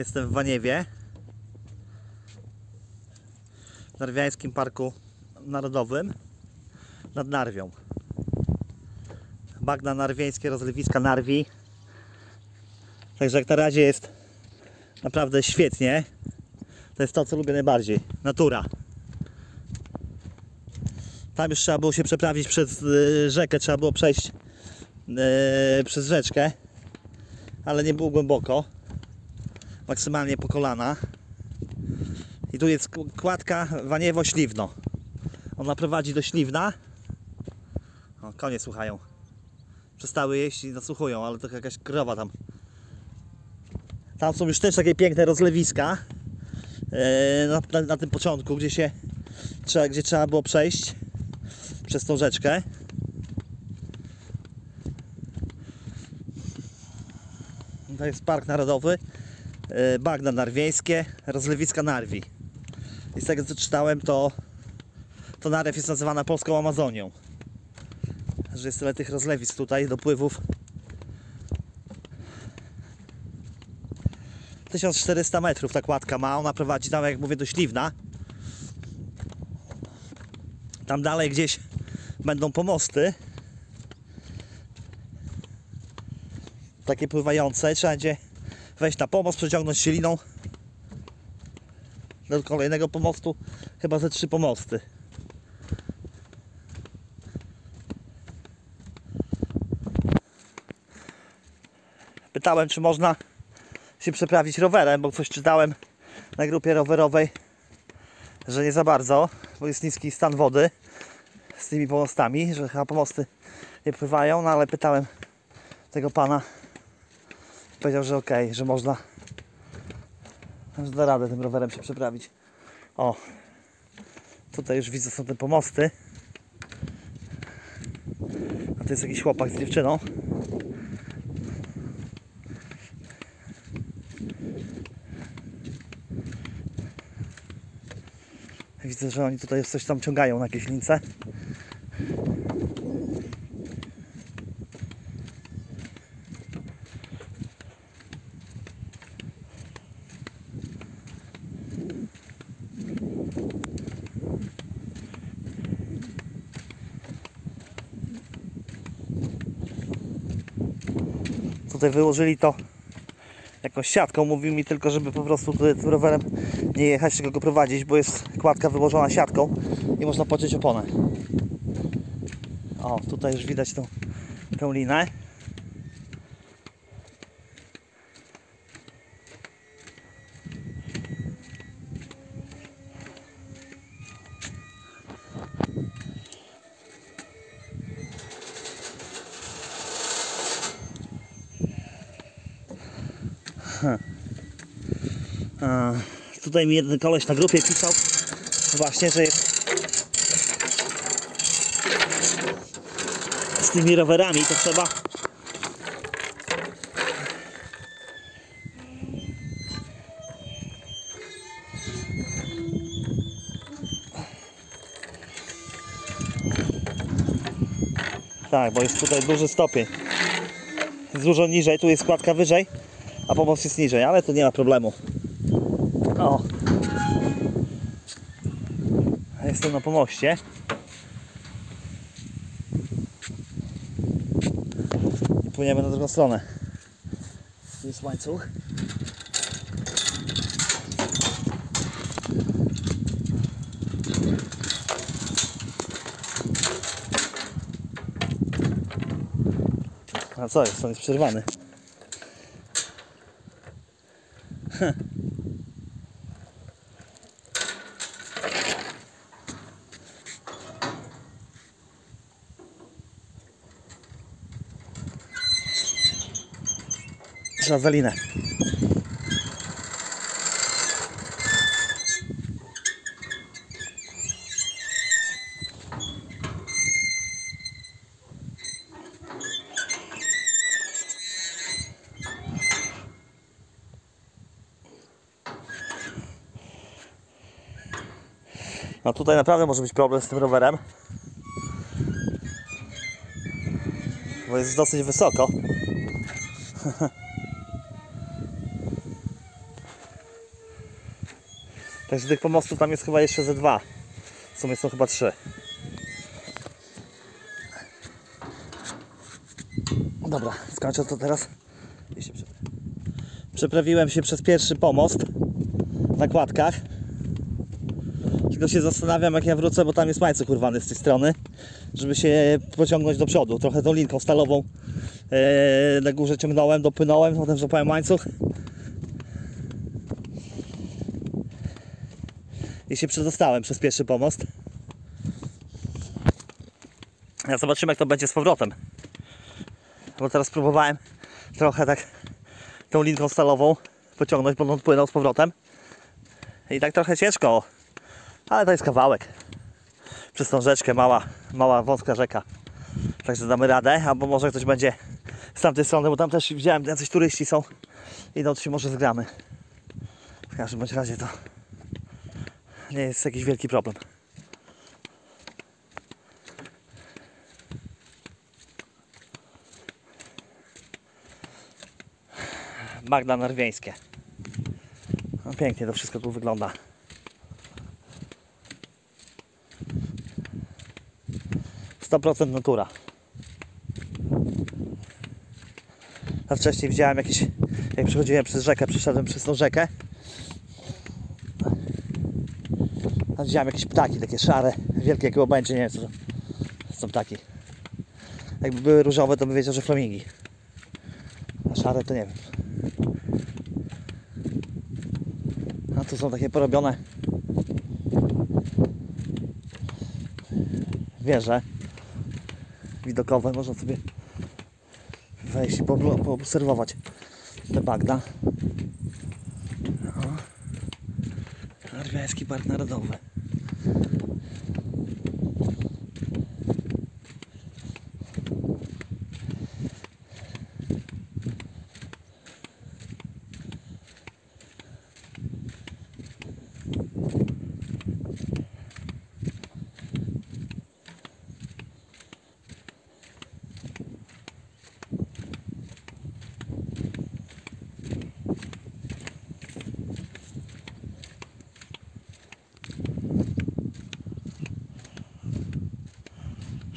Jestem w Waniewie. W Narwiańskim Parku Narodowym nad Narwią. Bagna narwiańskie, rozlewiska Narwi. Także jak na razie jest naprawdę świetnie. To jest to, co lubię najbardziej. Natura. Tam już trzeba było się przeprawić przez y, rzekę, trzeba było przejść y, przez rzeczkę, ale nie było głęboko. Maksymalnie po kolana. I tu jest kładka Waniewo-Śliwno. Ona prowadzi do Śliwna. O, konie słuchają. Przestały jeść i nasłuchują, ale to jakaś krowa tam. Tam są już też takie piękne rozlewiska. e, Na, na, na tym początku, gdzie się trzeba, gdzie trzeba było przejść przez tą rzeczkę. To jest Park Narodowy. E, Bagna Narwiejskie, rozlewiska Narwi. I z tego co czytałem, to, to Narw jest nazywana polską Amazonią. Że jest tyle tych rozlewisk tutaj, dopływów. 1400 metrów ta kładka ma, ona prowadzi tam, jak mówię, do Śliwna. Tam dalej gdzieś będą pomosty. Takie pływające. Trzeba będzie wejść na pomost, przeciągnąć się liną do kolejnego pomostu. Chyba ze trzy pomosty. Pytałem, czy można się przeprawić rowerem, bo coś czytałem na grupie rowerowej, że nie za bardzo, bo jest niski stan wody z tymi pomostami, że chyba pomosty nie pływają, no ale pytałem tego pana, powiedział, że okej, że można, że da radę tym rowerem się przeprawić. O, tutaj już widzę są te pomosty, a to jest jakiś chłopak z dziewczyną. Widzę, że oni tutaj coś tam ciągają na jakieś lince. Tutaj wyłożyli to jakąś siatką. Mówił mi tylko, żeby po prostu tutaj tym rowerem nie jechać, tylko go prowadzić, bo jest kładka wyłożona siatką i można pociąć oponę. O, tutaj już widać tą, tę linę. tutaj mi jeden koleś na grupie pisał właśnie, że jest z tymi rowerami to trzeba tak, bo jest tutaj duży stopień. Jest dużo niżej, tu jest składka wyżej a pomost jest niżej, ale tu nie ma problemu. O. Jestem na pomoście. I płyniemy na drugą stronę. Tu jest łańcuch. A co jest? On jest przerwany Trzeba No tutaj naprawdę może być problem z tym rowerem. Bo jest dosyć wysoko. Także tych pomostów tam jest chyba jeszcze ze dwa. W sumie są chyba trzy. Dobra, skończę to teraz. Przeprawiłem się przez pierwszy pomost na kładkach. Tylko się zastanawiam jak ja wrócę, bo tam jest łańcuch urwany z tej strony, żeby się pociągnąć do przodu. Trochę tą linką stalową e, na górze ciągnąłem, dopłynąłem, potem złapałem łańcuch. I się przedostałem przez pierwszy pomost. Ja zobaczymy jak to będzie z powrotem. Bo teraz próbowałem trochę tak tą linką stalową pociągnąć, bo on płynął z powrotem. I tak trochę ciężko, ale to jest kawałek. Przez tą rzeczkę, mała, mała wąska rzeka. Także damy radę, albo może ktoś będzie z tamtej strony, bo tam też widziałem, jacyś turyści są. Idą, to się może zgramy. W każdym bądź razie to nie jest jakiś wielki problem. Magda Narwieńskie. No, pięknie to wszystko tu wygląda. Sto procent natura. A wcześniej widziałem jakieś, jak przechodziłem przez rzekę, przeszedłem przez tą rzekę. A widziałem jakieś ptaki, takie szare, wielkie jak łobędzie, nie wiem co są ptaki. Jakby były różowe, to bym wiedział, że flamingi. A szare to nie wiem. A tu są takie porobione wieże widokowe. Można sobie wejść i poobserwować te bagna. O. Narwiański Park Narodowy.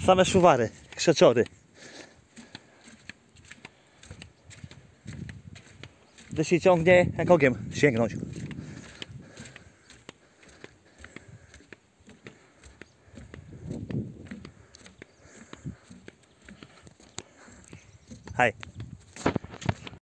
Same szuwary, krzeczory. Gdy się ciągnie, jak ogiem sięgnąć. Hej.